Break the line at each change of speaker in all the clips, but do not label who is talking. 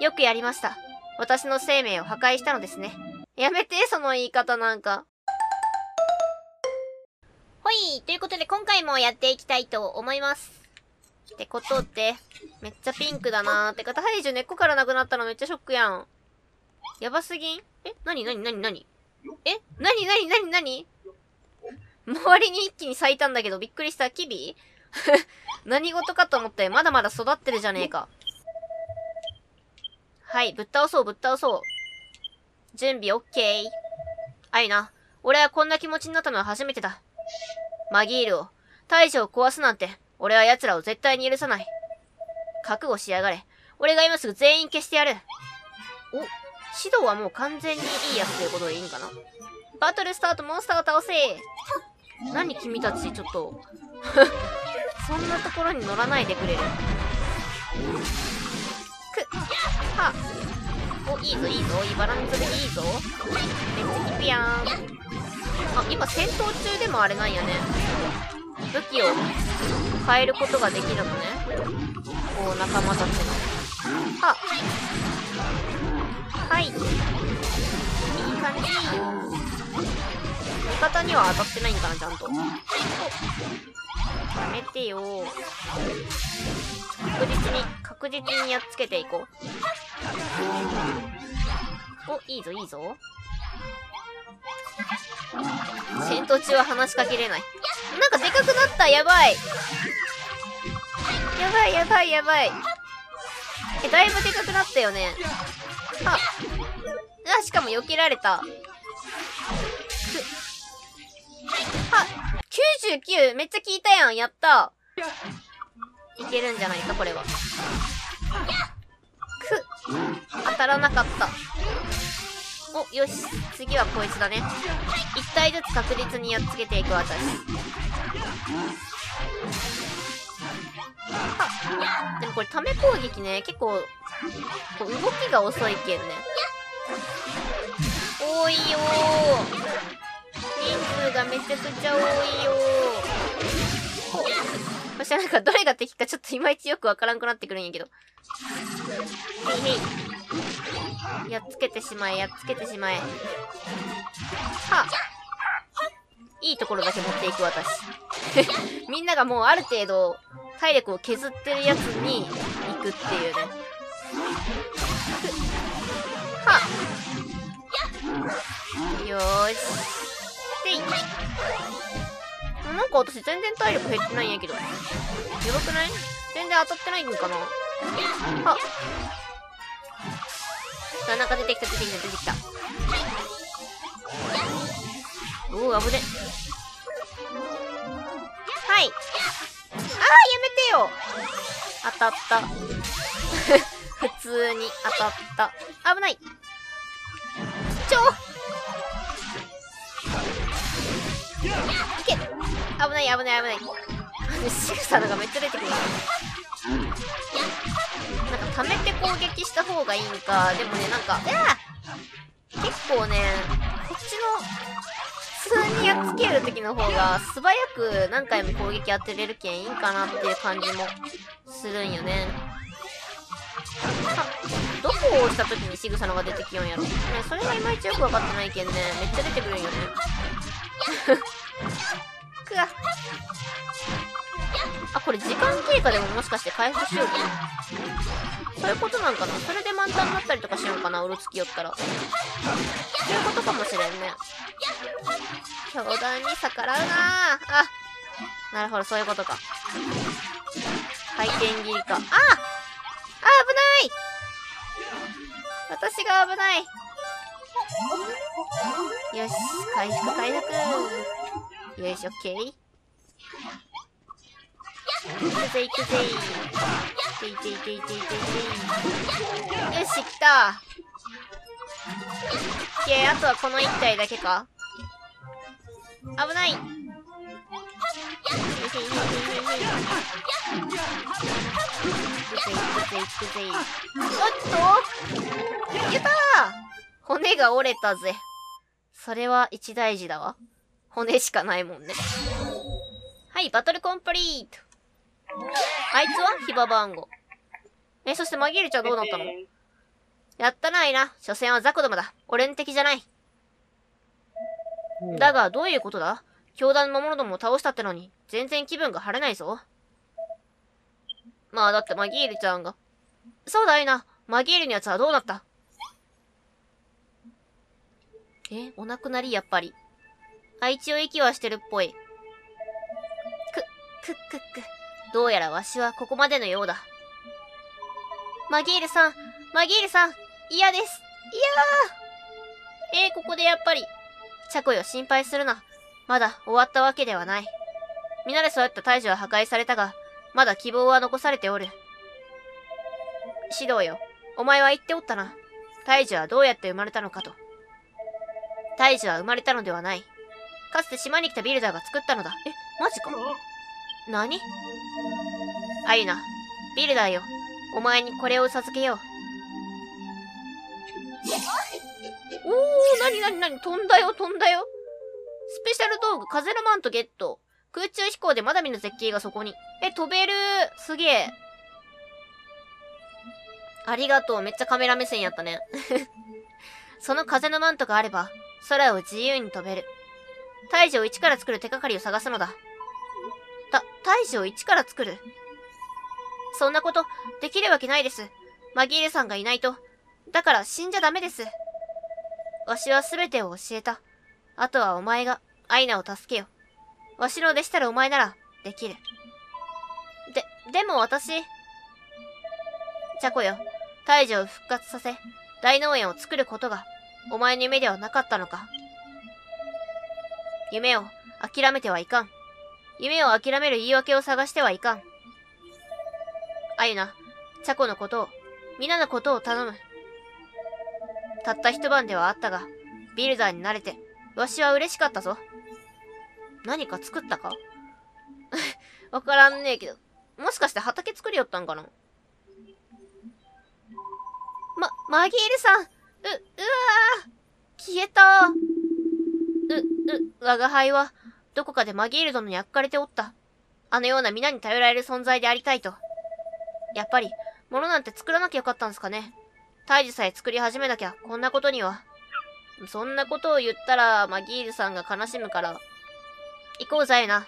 よくやりました。私の生命を破壊したのですね。やめて、その言い方なんか。ほいということで今回もやっていきたいと思います。ってことで、めっちゃピンクだなーってか、体重根っこからなくなったのめっちゃショックやん。やばすぎん？えなになになになにえなになになになに周りに一気に咲いたんだけどびっくりした。キビ？何事かと思ってまだまだ育ってるじゃねえか。はい、ぶっ倒そうぶっ倒そう。準備オッケー。あいな、俺はこんな気持ちになったのは初めてだ。マギールを、大将を壊すなんて、俺は奴らを絶対に許さない。覚悟しやがれ。俺が今すぐ全員消してやる。お、指導はもう完全にいいやつということでいいんかなバトルスタートモンスターを倒せ何君たち、ちょっと。そんなところに乗らないでくれる。く、は、お、いいぞいいぞ。いいバランスでいいぞ。めっちゃキピやん。あ、今戦闘中でもあれなんやね。武器を変えることができるのね。こう、仲間たちの。は、はい。いい感じ。味方には当たってないんかな、ちゃんと。やめてよ、確実にやっつけていこう。お、いいぞ、いいぞ。戦闘中は話しかけれない。なんかでかくなったやばいやばいやばいやばい。え、だいぶでかくなったよね。は。あ、しかも避けられた。く。は。99! めっちゃ効いたやんやったいけるんじゃないかこれは。く。当たらなかった。お、よし。次はこいつだね。一体ずつ確実にやっつけていく私。はでもこれ、ため攻撃ね、結構、こう動きが遅いけんね。多いよ。人数がめちゃくちゃ多いよー。そしたらなんかどれが敵かちょっといまいちよくわからんくなってくるんやけど。へいへい。やっつけてしまえ、やっつけてしまえ。はあ。いいところだけ持っていく私。みんながもうある程度体力を削ってるやつに行くっていうね。はあ。よーし。でい。なんか私全然体力減ってないんやけど。やばくない？全然当たってないんかな？はあ、なんか出てきた出てきた出てきた。おお、危ね。はい。あー、やめてよ当たった。普通に当たった。危ない。ちょいけ危ない危ない危ない。仕草のがめっちゃ出てくる。なんか溜めて攻撃した方がいいんか。でもね、なんか、うわ結構ね、こっちの、普通にやっつける時の方が素早く何回も攻撃当てれるけんいいんかなっていう感じもするんよね。どこを押した時に仕草のが出てきよんやろ。ね、それがいまいちよくわかってないけんね。めっちゃ出てくるんよね。く。あ、これ時間経過でももしかして回復しようかなそういうことなんかなそれで満タンになったりとかしようかなうろつきよったら。そういうことかもしれんね。教団に逆らうなあなるほど、そういうことか。回転切りか。ああ危ない私が危ないよし、回復回復。よし、オッケー。行くぜ行くぜいていていていていていてよし来たいやあとはこの1体だけか危ない行くぜ行くぜ行くぜおっとやったー骨が折れたぜそれは一大事だわ骨しかないもんねはい、バトルコンプリート。あいつはヒバ番号。え、そしてマギールちゃんどうなったの？やったないな。所詮は雑魚どもだ。俺ん敵じゃない。だが、どういうことだ？教団の魔物どもを倒したってのに、全然気分が晴れないぞ。まあ、だってマギールちゃんが。そうだいな。マギールのやつはどうなった？え、お亡くなり、やっぱり。あ、一応息はしてるっぽい。く、くっくっく。どうやらわしはここまでのようだ。マギールさん、マギールさん、嫌です。いやー。えー、ここでやっぱり。チャコよ、心配するな。まだ終わったわけではない。皆で育った大樹は破壊されたが、まだ希望は残されておる。指導よ、お前は言っておったな。大樹はどうやって生まれたのかと。大樹は生まれたのではない。かつて島に来たビルダーが作ったのだ。え、マジか何？アユナ、ビルダーよ。お前にこれを授けよう。おー、なになになに飛んだよ、飛んだよ。スペシャル道具、風のマントゲット。空中飛行でまだ見ぬ絶景がそこに。え、飛べるすげえ。ありがとう。めっちゃカメラ目線やったね。その風のマントがあれば、空を自由に飛べる。大樹を一から作る手がかりを探すのだ。た、大樹を一から作る？そんなこと、できるわけないです。マギールさんがいないと。だから死んじゃダメです。わしは全てを教えた。あとはお前が、アイナを助けよ。わしの弟子たるお前なら、できる。で、でも私、チャコよ、大樹を復活させ、大農園を作ることが、お前の夢ではなかったのか。夢を諦めてはいかん。夢を諦める言い訳を探してはいかん。あゆな、チャコのことを、皆のことを頼む。たった一晩ではあったが、ビルダーになれて、わしは嬉しかったぞ。何か作ったか？わからんねえけど。もしかして畑作りよったんかな？ま、マギールさんう、うわー消えたう、う、我が輩は、どこかでマギール殿にかれておった。あのような皆に頼られる存在でありたいと。やっぱり、物なんて作らなきゃよかったんすかね。胎児さえ作り始めなきゃ、こんなことには。そんなことを言ったら、マギールさんが悲しむから。行こうぜな。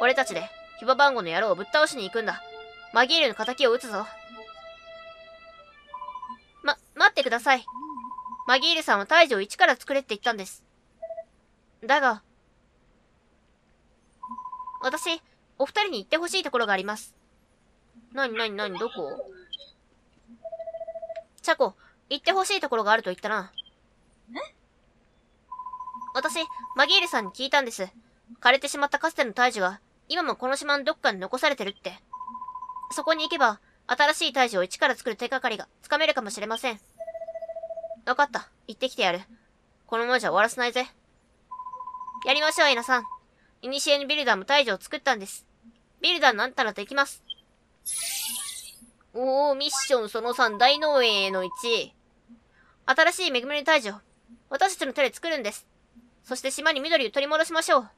俺たちで、ヒババンゴの野郎をぶっ倒しに行くんだ。マギールの仇を撃つぞ。ま、待ってください。マギールさんは胎児を一から作れって言ったんです。だが、私、お二人に行ってほしいところがあります。なになになにどこ？チャコ、行ってほしいところがあると言ったな。私、マギールさんに聞いたんです。枯れてしまったかつての大樹が、今もこの島のどっかに残されてるって。そこに行けば、新しい大樹を一から作る手がかりがつかめるかもしれません。わかった。行ってきてやる。このままじゃ終わらせないぜ。やりましょう、エナさん。イニシエのビルダーも大樹を作ったんです。ビルダーになったらできます。おー、ミッションその3、大農園への1。新しい恵みの大樹を、私たちの手で作るんです。そして島に緑を取り戻しましょう。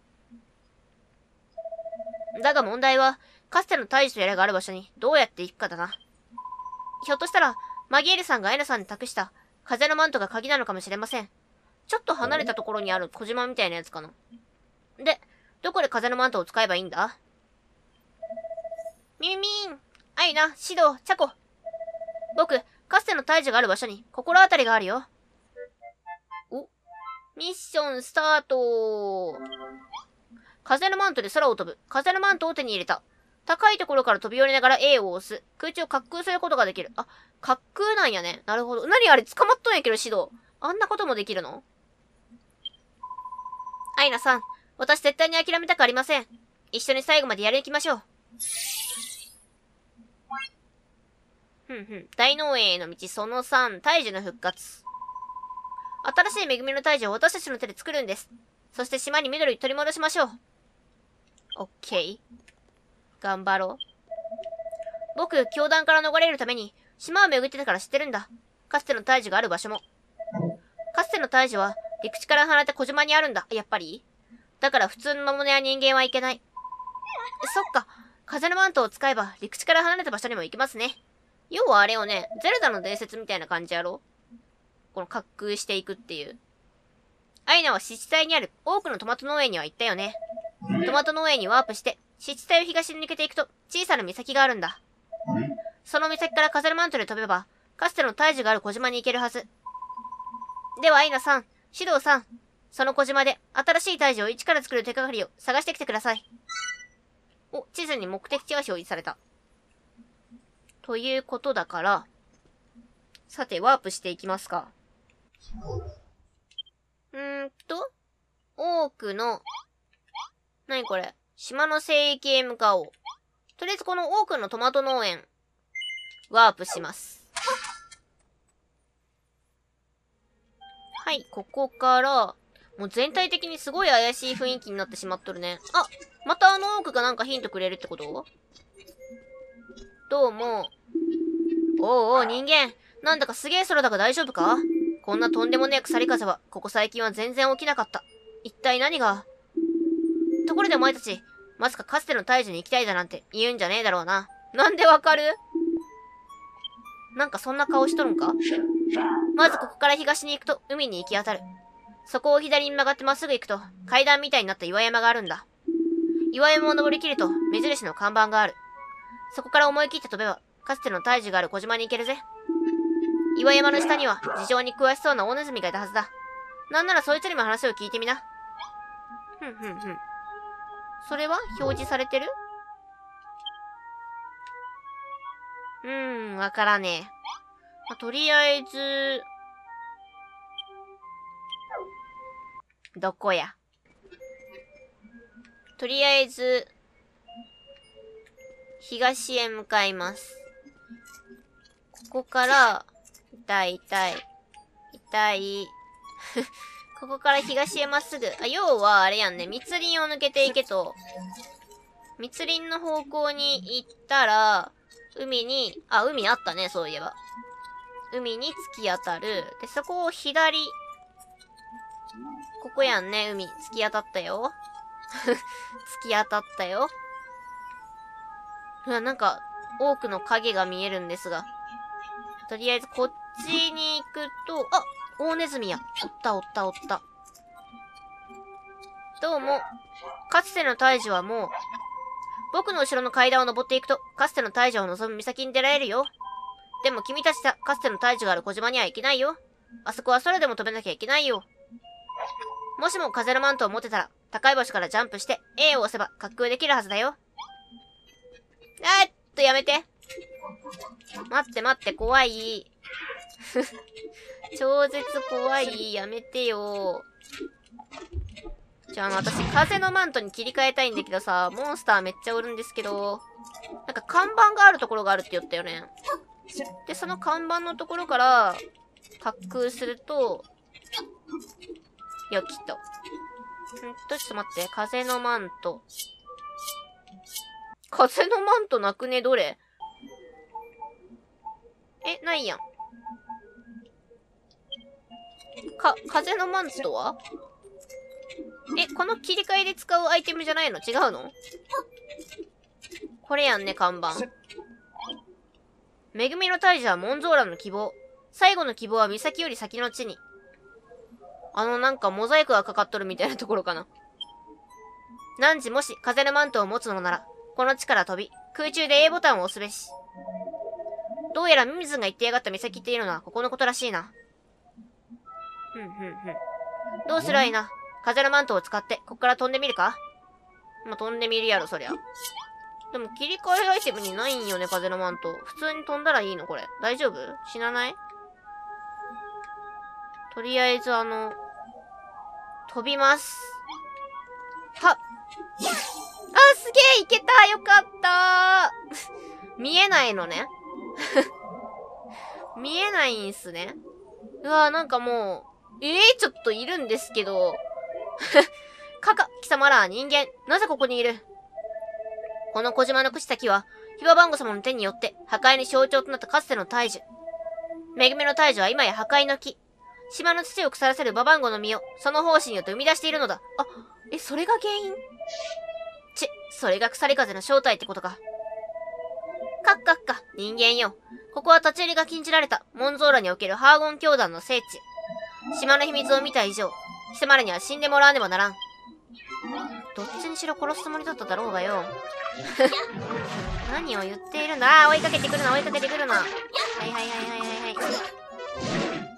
だが問題は、かつての大樹とやらがある場所にどうやって行くかだな。ひょっとしたら、マギエルさんがエナさんに託した風のマントが鍵なのかもしれません。ちょっと離れたところにある小島みたいなやつかな。で、どこで風のマントを使えばいいんだ？ミミミーンあいな、指導、チャコ。僕、かつての大樹がある場所に心当たりがあるよ。お？ミッションスタート風のマントで空を飛ぶ。風のマントを手に入れた。高いところから飛び降りながら A を押す。空中を滑空することができる。あ、滑空なんやね。なるほど。何あれ捕まっとんやけど、指導。あんなこともできるの？アイナさん、私絶対に諦めたくありません。一緒に最後までやりに行きましょう。ふんふん。大農園への道その3、大樹の復活。新しい恵みの大樹を私たちの手で作るんです。そして島に緑取り戻しましょう。オッケー。頑張ろう。僕、教団から逃れるために、島を巡ってたから知ってるんだ。かつての大樹がある場所も。かつての大樹は、陸地から離れた小島にあるんだ。やっぱり？だから普通の魔物や人間はいけない。そっか。風のマントを使えば、陸地から離れた場所にも行けますね。要はあれよね、ゼルダの伝説みたいな感じやろ？この滑空していくっていう。アイナは湿地帯にある多くのトマト農園には行ったよね。トマト農園にワープして、湿地帯を東に抜けていくと小さな岬があるんだ。その岬から風のマントで飛べば、かつての大樹がある小島に行けるはず。では、アイナさん、シドウさん、その小島で新しい大樹を一から作る手がかりを探してきてください。お、地図に目的地が表示された。ということだから、さて、ワープしていきますか。うーんと、多くの、なにこれ？島の聖域へ向かおう。とりあえずこの多くのトマト農園、ワープします。はい、ここから、もう全体的にすごい怪しい雰囲気になってしまっとるね。あ、またあの多くがなんかヒントくれるってこと？どうも。おうおう、人間。なんだかすげえ空だが大丈夫か？こんなとんでもねえ鎖風は、ここ最近は全然起きなかった。一体何が？ところでお前たち、まさかかつての大樹に行きたいだなんて言うんじゃねえだろうな。なんでわかる？なんかそんな顔しとるんか？まずここから東に行くと海に行き当たる。そこを左に曲がってまっすぐ行くと階段みたいになった岩山があるんだ。岩山を登りきると目印の看板がある。そこから思い切って飛べば、かつての大樹がある小島に行けるぜ。岩山の下には事情に詳しそうな大ネズミがいたはずだ。なんならそいつにも話を聞いてみな。ふんふんふん。それは表示されてる？うーん、わからねえ。まあ、とりあえず、どこや？とりあえず、東へ向かいます。ここから、痛い痛い。痛い。ここから東へまっすぐ。あ、要はあれやんね。密林を抜けていけと。密林の方向に行ったら、海に、あ、海あったね、そういえば。海に突き当たる。で、そこを左。ここやんね、海。突き当たったよ。突き当たったよ。うわ、なんか、多くの影が見えるんですが。とりあえず、こっちに行くと、あ大ネズミや。おったおったおった。どうも。かつての大樹はもう、僕の後ろの階段を登っていくと、かつての大樹を望む岬に出られるよ。でも君たちさ、かつての大樹がある小島には行けないよ。あそこは空でも飛べなきゃいけないよ。もしも風のマントを持ってたら、高い場所からジャンプして A を押せば滑空できるはずだよ。あーっとやめて。待って待って、怖い。超絶怖い。やめてよ。じゃあ、私、風のマントに切り替えたいんだけどさ、モンスターめっちゃおるんですけど、なんか看板があるところがあるって言ったよね。で、その看板のところから、滑空すると、よきっと。んと、ちょっと待って。風のマント。風のマントなくね？どれ？え、ないやん。か、風のマントは？え、この切り替えで使うアイテムじゃないの？違うの？これやんね、看板。恵みの大樹はモンゾーラの希望。最後の希望は岬より先の地に。あのなんかモザイクがかかっとるみたいなところかな。何時もし風のマントを持つのなら、この地から飛び、空中で A ボタンを押すべし。どうやらミミズが言ってやがった岬っていうのはここのことらしいな。ふんふんふん。どうすりゃいいな？風のマントを使って、こっから飛んでみるか？まあ、飛んでみるやろ、そりゃ。でも切り替えアイテムにないんよね、風のマント。普通に飛んだらいいのこれ。大丈夫？死なない？とりあえずあの、飛びます。はっ。あ、すげえいけたよかった 見えないのね 見えないんすね。うわなんかもう、ええー、ちょっといるんですけど。かか、貴様ら人間、なぜここにいる？この小島の口先は、ヒババンゴ様の手によって破壊に象徴となったかつての大樹。恵みの大樹は今や破壊の木。島の土を腐らせるババンゴの実を、その胞子によって生み出しているのだ。あ、え、それが原因？ち、それが鎖風の正体ってことか。かっかっか、人間よ。ここは立ち入りが禁じられた、モンゾーラにおけるハーゴン教団の聖地。島の秘密を見た以上、貴様らには死んでもらわねばならん。どっちにしろ殺すつもりだっただろうがよ。何を言っているんだ追いかけてくるな、追いかけてくるな。はいはいはいはいはいはい。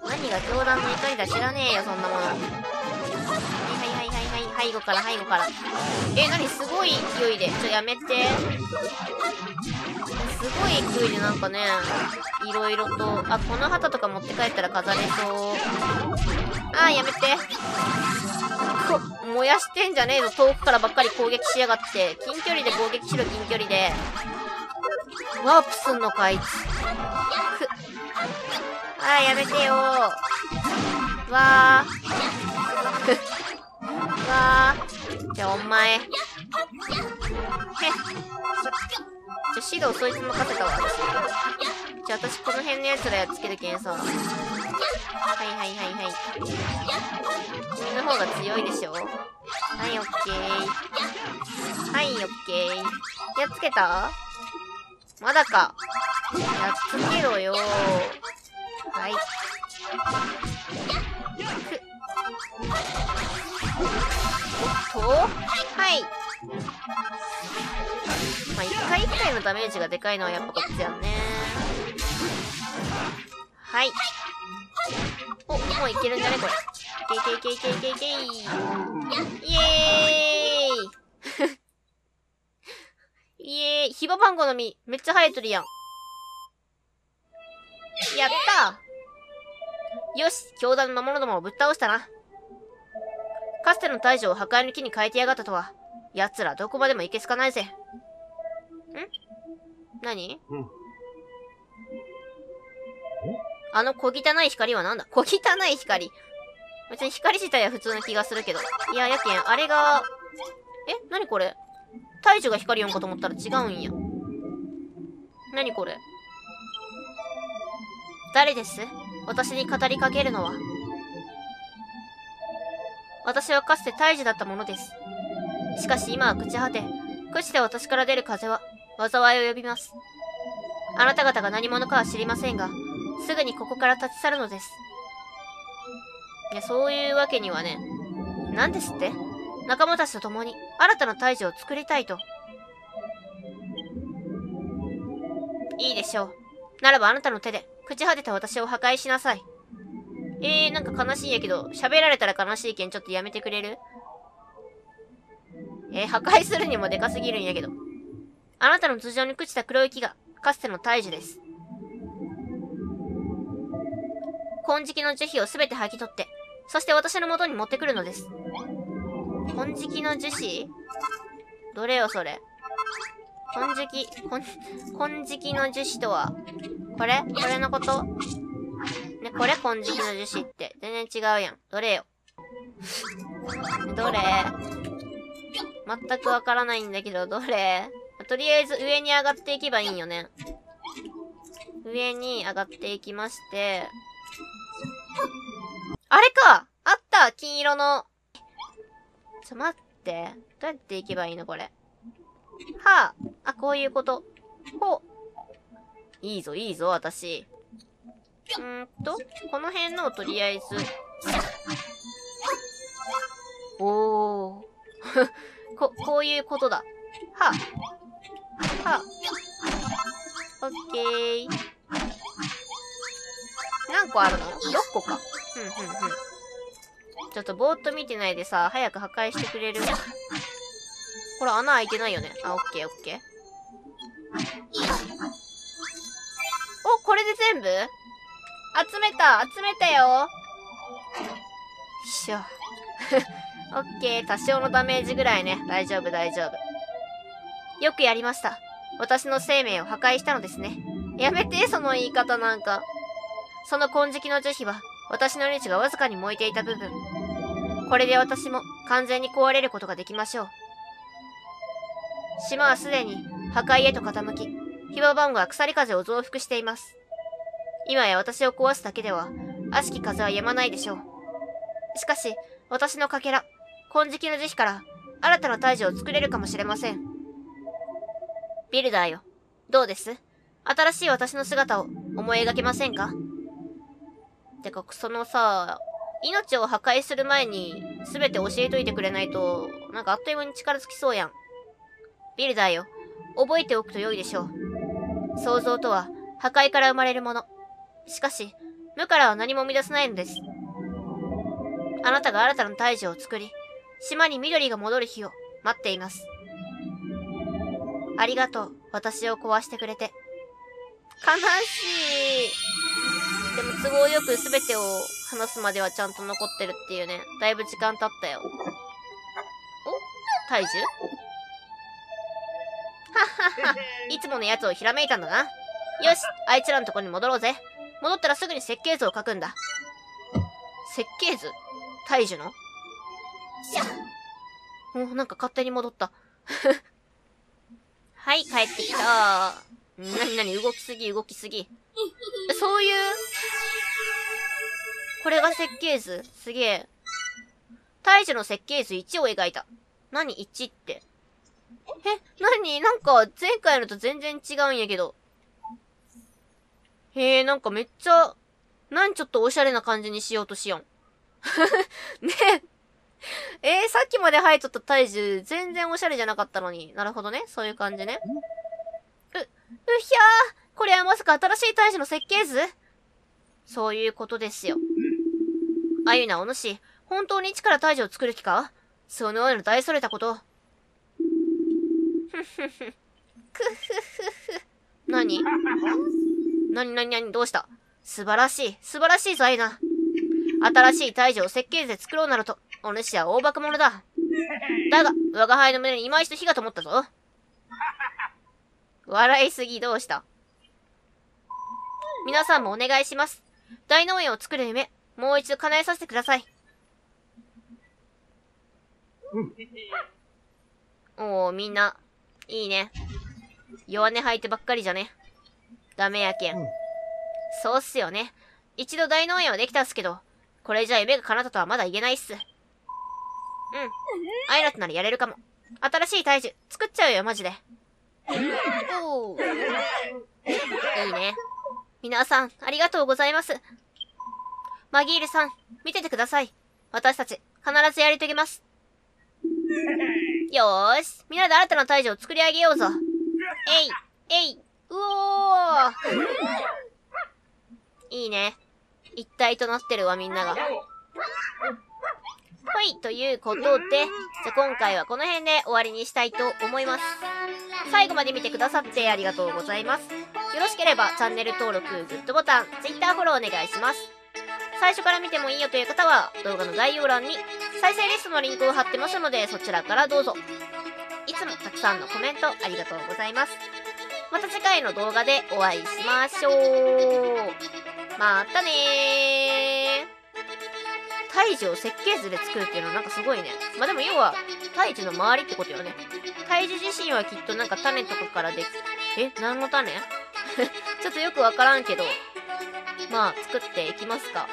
何が教団の怒りだ知らねえよ、そんなもの。背後から背後から。え、何？すごい勢いで。ちょ、やめて。すごい勢いでなんかね、いろいろと、あ、この旗とか持って帰ったら飾れそう。あー、やめて。こ、燃やしてんじゃねえぞ。遠くからばっかり攻撃しやがって。近距離で攻撃しろ、近距離で。ワープすんのか、あいつ。く。あー、やめてよー。わー。わー。じゃあ、お前。へっ。じゃあ、指導そいつ任せたわ、私。じゃあ、私この辺のやつらやっつけるけんさ。はいはいはいはい。君の方が強いでしょはい、オッケー。はい、オッケー。やっつけた？まだか。やっつけろよはい。とはい。まあ、一回一回のダメージがでかいのはやっぱこっちやんね。はい。お、もういけるんじゃねこれ。いけいけいけいけいけいけイエーイ イエーイひばばんごの実、めっちゃ生えとるやん。やったーよし、教団の魔物どもをぶっ倒したな。かつての大将を破壊の木に変えてやがったとは、奴らどこまでもいけすかないぜ。ん？何？
うん
あの小汚い光はなんだ？小汚い光。別に光自体は普通の気がするけど。いや、やけん、あれが、え？何これ？大樹が光読んかと思ったら違うんや。何これ？誰です？私に語りかけるのは。私はかつて大樹だったものです。しかし今は朽ち果て、朽ちて私から出る風は、災いを呼びます。あなた方が何者かは知りませんが、すぐにここから立ち去るのです。いや、そういうわけにはね。何ですって？仲間たちと共に新たな大樹を作りたいと。いいでしょう。ならばあなたの手で、朽ち果てた私を破壊しなさい。えー、なんか悲しいんやけど、喋られたら悲しいけんちょっとやめてくれる？えー、破壊するにもでかすぎるんやけど。あなたの頭上に朽ちた黒い木が、かつての大樹です。金色の樹皮をすべて剥ぎ取って、そして私の元に持ってくるのです。金色の樹脂？どれよ、それ？金色、金、金色の樹脂とは、これ？これのこと？ね、これ金色の樹脂って。全然違うやん。どれよ。どれ？全くわからないんだけど、どれ？とりあえず上に上がっていけばいいんよね。上に上がっていきまして、あれかあった金色の。ちょ、待って。どうやって行けばいいの？これ。はあ。あ、こういうこと。ほう。いいぞ、いいぞ、私。うーんと、この辺のをとりあえず。おー。こ、こういうことだ。はあ。はあ。オッケー。何個あるの ?6 個か。ふんふんふん。ちょっとぼーっと見てないでさ、早く破壊してくれる？ほら、穴開いてないよね。あ、オッケーオッケー。お、これで全部？集めた集めたよよいしょ。オッケー、多少のダメージぐらいね。大丈夫、大丈夫。よくやりました。私の生命を破壊したのですね。やめて、その言い方なんか。その金色の樹皮は、私の命がわずかに燃えていた部分。これで私も完全に壊れることができましょう。島はすでに破壊へと傾き、ヒババンゴは鎖風を増幅しています。今や私を壊すだけでは、悪しき風は止まないでしょう。しかし、私のかけら、金色の樹皮から新たな大樹を作れるかもしれません。ビルダーよ。どうです？新しい私の姿を思い描けませんか？てか、そのさ、命を破壊する前に全て教えといてくれないと、なんかあっという間に力尽きそうやん。ビルダーよ。覚えておくと良いでしょう。創造とは破壊から生まれるもの。しかし、無からは何も生み出せないのです。あなたが新たな大樹を作り、島に緑が戻る日を待っています。ありがとう、私を壊してくれて。悲しい。でも都合よく全てを話すまではちゃんと残ってるっていうね。だいぶ時間経ったよ。お？大樹？はっはっは。いつものやつをひらめいたんだな。よし、あいつらのとこに戻ろうぜ。戻ったらすぐに設計図を書くんだ。設計図？大樹の？お、なんか勝手に戻った。はい、帰ってきた。なになに動きすぎ、動きすぎ。そういう、これが設計図？すげえ。大樹の設計図1を描いた。何 ?1 って？え、何？なんか前回のと全然違うんやけど。へえ、なんかめっちゃ、なんちょっとおしゃれな感じにしようとしよん。ねえ。えー、さっきまで生えとった体重、全然おしゃれじゃなかったのに。なるほどね。そういう感じね。う、うひゃーこれはまさか新しい体重の設計図？そういうことですよ。あゆなお主、本当に一から体重を作る気か？そのような大それたこと。ふふふ。くふふふ。何 何何何どうした？素晴らしい。素晴らしいぞ、あゆな。新しい大樹を設計図で作ろうなると、お主は大化け者だ。だが、我が輩の胸に今一度火が灯ったぞ。笑いすぎどうした？皆さんもお願いします。大農園を作る夢、もう一度叶えさせてください。おー、みんな、いいね。弱音吐いてばっかりじゃね。ダメやけん。そうっすよね。一度大農園はできたっすけど、これじゃ夢が叶ったとはまだ言えないっす。うん。アイラとならやれるかも。新しい体重、作っちゃうよ、マジで。おー。いいね。皆さん、ありがとうございます。マギールさん、見ててください。私たち、必ずやり遂げます。よーし、みんなで新たな体重を作り上げようぞ。えい、えい、うおーいいね。一体となってるわ、みんなが。はい、ということで、じゃあ今回はこの辺で終わりにしたいと思います。最後まで見てくださってありがとうございます。よろしければチャンネル登録、グッドボタン、Twitter フォローお願いします。最初から見てもいいよという方は、動画の概要欄に再生リストのリンクを貼ってますので、そちらからどうぞ。いつもたくさんのコメントありがとうございます。また次回の動画でお会いしましょう。またねー。胎児を設計図で作るっていうのはなんかすごいね。まあでも要は、胎児の周りってことよね。胎児自身はきっとなんか種とかからできえ何の種？ちょっとよくわからんけど、まあ作っていきますか。